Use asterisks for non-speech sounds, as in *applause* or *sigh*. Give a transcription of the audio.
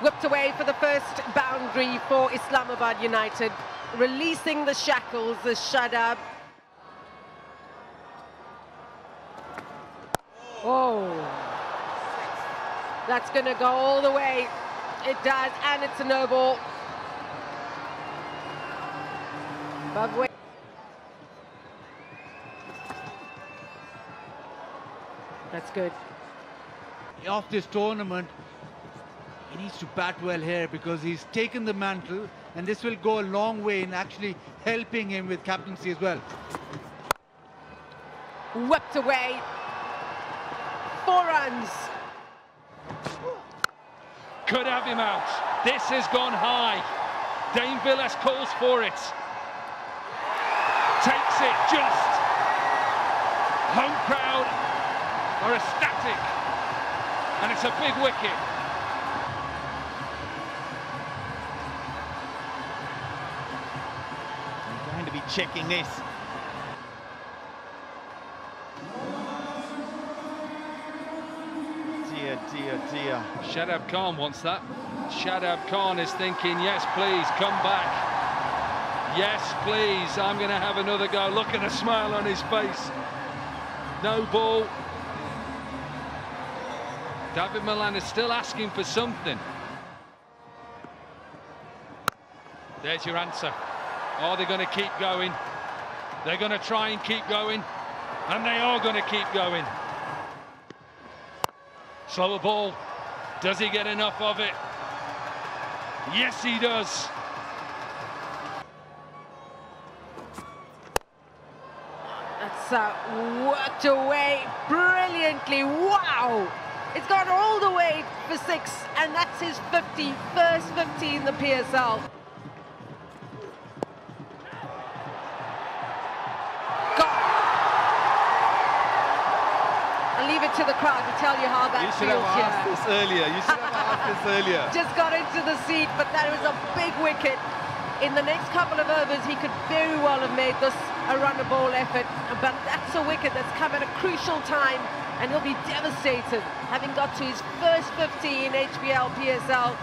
Whipped away for the first boundary for Islamabad United. Releasing the shackles, the Shadab. Oh. That's going to go all the way. It does, and it's a no ball. That's good. Of this tournament, needs to bat well here because he's taken the mantle and this will go a long way in actually helping him with captaincy as well. Whipped away. Four runs. Could have him out. This has gone high. Dane Vilas calls for it. Takes it just. Home crowd are ecstatic. And it's a big wicket. I'm going to be checking this. Dear, dear, dear. Shadab Khan wants that. Shadab Khan is thinking, yes, please, come back. Yes, please, I'm going to have another go. Look at the smile on his face. No ball. Dawid Malan is still asking for something. There's your answer. Are they're going to keep going? They're going to try and keep going. And they are going to keep going. Slower ball. Does he get enough of it? Yes, he does. That's uh, worked away brilliantly. Wow! It's gone all the way for six, and that's his 50, first 50 in the PSL. Leave it to the crowd to tell you how that You should feels have asked here. this earlier. You should have asked this earlier. *laughs* Just got into the seat, but that was a big wicket. In the next couple of overs, he could very well have made this a run a ball effort, but that's a wicket that's come at a crucial time, and he'll be devastated having got to his first 50 in HBL PSL